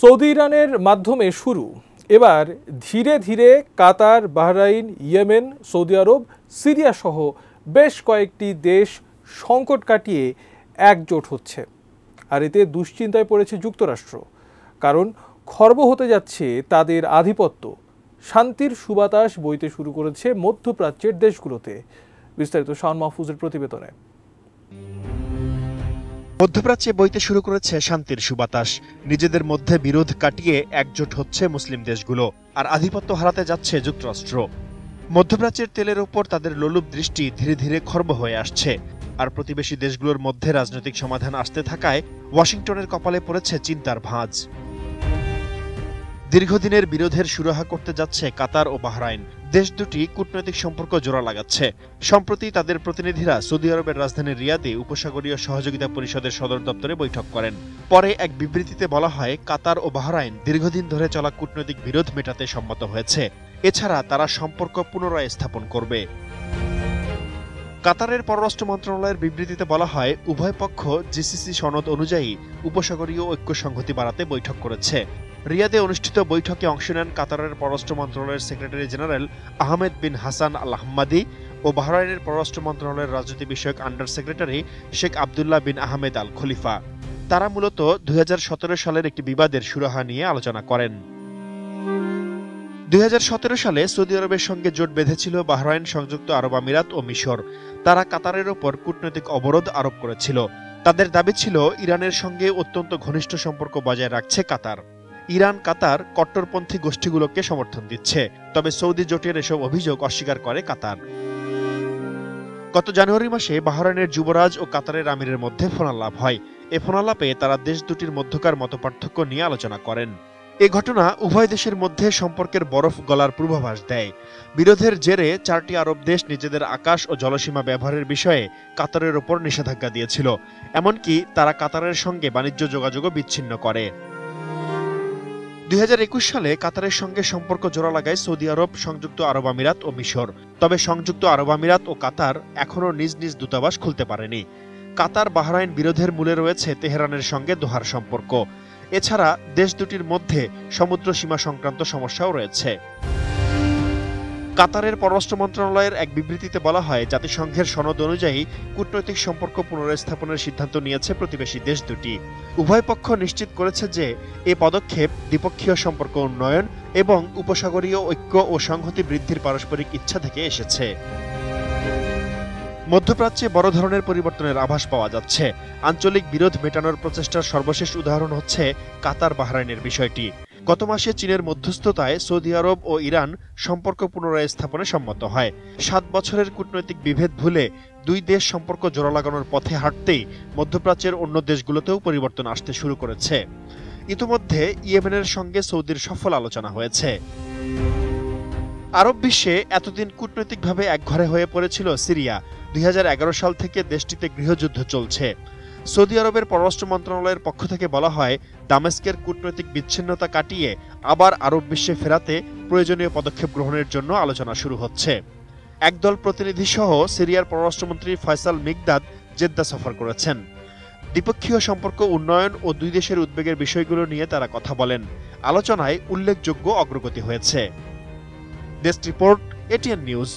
Saudi ইরানের মাধ্যমে শুরু। এবার ধীরে ধীরে Qatar, Bahrain, Yemen, Saudi Arab, Syria সহ বেশ কয়েকটি দেশ সংকট কাটিয়ে একজোট হচ্ছে। আর এতে দুশ্চিন্তায় পড়েছে যুক্তরাষ্ট্র। কারণ খর্ব হতে যাচ্ছে তাদের আধিপত্য। শান্তির সুবাতাস বইতে শুরু করেছে মধ্যপ্রাচ্যের দেশগুলোতে। বিস্তারিত শান মাহফুজের প্রতিবেদনে। মধ্যপ্রাচ্যে বইতে শুরু করেছে শান্তির সুবাতাস। নিজেদের মধ্যে বিরোধ কাটিয়ে একজোট হচ্ছে মুসলিম দেশগুলো, আর আধিপত্য হারাতে যাচ্ছে যুক্তরাষ্ট্র। মধ্যপ্রাচ্যের তেলের ওপর তাদের লোলুপ দৃষ্টি ধীরে ধীরে খর্ব হয়ে আসছে, আর প্রতিবেশী দেশগুলোর মধ্যে রাজনৈতিক সমাধান আসতে থাকায় ওয়াশিংটনের কপালে পড়েছে চিন্তার ভাঁজ। দীর্ঘদিনের বিরোধের সুরাহা করতে যাচ্ছে কাতার ও বাহরাইন। দেশ দুটি কূটনৈতিক সম্পর্ক জোড়া লাগাচ্ছে। সম্প্রতি তাদের প্রতিনিধিরা সৌদি আরবের রাজধানী রিয়াদে উপসাগরীয় সহযোগিতা পরিষদের সদর দপ্তরে বৈঠক করেন। পরে এক বিবৃতিতে বলা হয়, কাতার ও বাহরাইন দীর্ঘদিন ধরে চলা কূটনৈতিক বিরোধ মেটাতে সম্মত হয়েছে। এছাড়া তারা সম্পর্ক পুনরায় স্থাপন করবে। কাতারের পররাষ্ট্র মন্ত্রণালয়ের বিবৃতিতে বলা হয়, উভয় পক্ষ জিসিসি সনদ অনুযায়ী উপসাগরীয় ঐক্য সংহতি বাড়াতে বৈঠক করেছে। রিয়াদে অনুষ্ঠিত বৈঠকে অংশ নেন কাতারের পররাষ্ট্র মন্ত্রণালয়ের secretary general Ahmed bin Hassan al Ahmadi ও বাহরাইনের পররাষ্ট্র মন্ত্রণালয়ের রাজনীতি বিষয়ক under secretary Sheikh Abdullah bin Ahmed al Khalifa তারা মূলত দুই হাজার সতেরো সালের একটি বিবাদের সুরাহা নিয়ে আলোচনা করেন। দুই হাজার সতেরো সালে সৌদি আরবের সঙ্গে জোট বেঁধেছিল বাহরাইন, সংযুক্ত আরব আমিরাত ও মিশর। তারা কাতারের ওপর কূটনৈতিক অবরোধ আরোপ করেছিল। তাদের দাবি ছিল, ইরানের সঙ্গে অত্যন্ত ঘনিষ্ঠ সম্পর্ক বজায় রাখছে কাতার। ইরান, কাতার কট্টরপন্থী গোষ্ঠীগুলোকে সমর্থন দিচ্ছে। তবে সৌদি জোটের এসব অভিযোগ অস্বীকার করে কাতার। গত জানুয়ারি মাসে বাহরাইনের যুবরাজ ও কাতারের আমিরের মধ্যে ফোনালাপ হয়। এ ফোনালাপে তারা দেশ দুটির মধ্যকার মতপার্থক্য নিয়ে আলোচনা করেন। এ ঘটনা উভয় দেশের মধ্যে সম্পর্কের বরফ গলার পূর্বাভাস দেয়। বিরোধের জেরে চারটি আরব দেশ নিজেদের আকাশ ও জলসীমা ব্যবহারের বিষয়ে কাতারের ওপর নিষেধাজ্ঞা দিয়েছিল। এমনকি তারা কাতারের সঙ্গে বাণিজ্য যোগাযোগও বিচ্ছিন্ন করে। দুই হাজার একুশ সালে কাতারের সঙ্গে সম্পর্ক জোড়া লাগায় সৌদি আরব, সংযুক্ত আরব আমিরাত ও মিশর। তবে সংযুক্ত আরব আমিরাত ও কাতার এখনও নিজ নিজ দূতাবাস খুলতে পারেনি। কাতার বাহরাইন বিরোধের মূলে রয়েছে তেহরানের সঙ্গে দোহার সম্পর্ক। এছাড়া দেশ দুটির মধ্যে সমুদ্র সীমা সংক্রান্ত সমস্যাও রয়েছে। কাতারের পররাষ্ট্র মন্ত্রণালয়ের এক বিবৃতিতে বলা হয়, জাতিসংঘের সনদ অনুযায়ী কূটনৈতিক সম্পর্ক পুনরস্থাপনের সিদ্ধান্ত নিয়েছে প্রতিবেশী দেশ দুটি। উভয় পক্ষ নিশ্চিত করেছে যে, এ পদক্ষেপ দ্বিপক্ষীয় সম্পর্ক উন্নয়ন এবং উপসাগরীয় ঐক্য ও সংহতি বৃদ্ধির পারস্পরিক ইচ্ছা থেকে এসেছে। মধ্যপ্রাচ্যে বড় ধরনের পরিবর্তনের আভাস পাওয়া যাচ্ছে। আঞ্চলিক বিরোধ মেটানোর প্রচেষ্টার সর্বশেষ উদাহরণ হচ্ছে কাতার বাহরাইনের বিষয়টি। গত মাসে চীনের মধ্যস্থতায় সৌদি আরব ও ইরান সম্পর্ক পুনরায় স্থাপনে সম্মত হয়। সাত বছরের কূটনৈতিক বিভেদ ভুলে দুই দেশ সম্পর্ক জোড়া লাগানোর পথে হাঁটতেই মধ্যপ্রাচ্যের অন্য দেশগুলোতেও পরিবর্তন আসতে শুরু করেছে। ইতিমধ্যে ইয়েমেনের সঙ্গে সৌদির সফল আলোচনা হয়েছে। আরব বিশ্বে এতদিন কূটনৈতিকভাবে একঘরে হয়ে পড়েছিল সিরিয়া। দুই হাজার এগারো সাল থেকে দেশটিতে গৃহযুদ্ধ চলছে। সৌদি আরবের পররাষ্ট্র মন্ত্রণালয়ের পক্ষ থেকে বলা হয়, দামেস্কের কূটনৈতিক বিচ্ছিন্নতা কাটিয়ে আবার আরব বিশ্বে ফেরাতে প্রয়োজনীয় পদক্ষেপ গ্রহণের জন্য আলোচনা শুরু হচ্ছে। একদল প্রতিনিধি সহ সিরিয়ার পররাষ্ট্রমন্ত্রী ফয়সাল মিগদাদ জেদ্দা সফর করেছেন। দ্বিপক্ষীয় সম্পর্ক, উন্নয়ন ও দুই দেশের উদ্বেগের বিষয়গুলো নিয়ে তারা কথা বলেন। আলোচনায় উল্লেখযোগ্য অগ্রগতি হয়েছে। Desk report, ATN news.